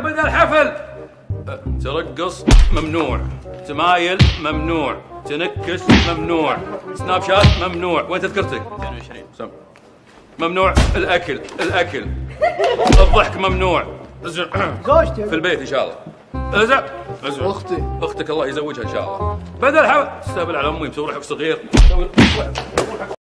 بدأ الحفل. ترقص ممنوع تمايل ممنوع تنكس ممنوع سناب شات ممنوع. وين تذكرتك 22 ممنوع الأكل الأكل. الضحك ممنوع. زوجتي. في البيت إن شاء الله. ازع ازع أختي. أختك الله يزوجها إن شاء الله. بدل الحفل. تستهبل على أمي مسوي روحك صغير.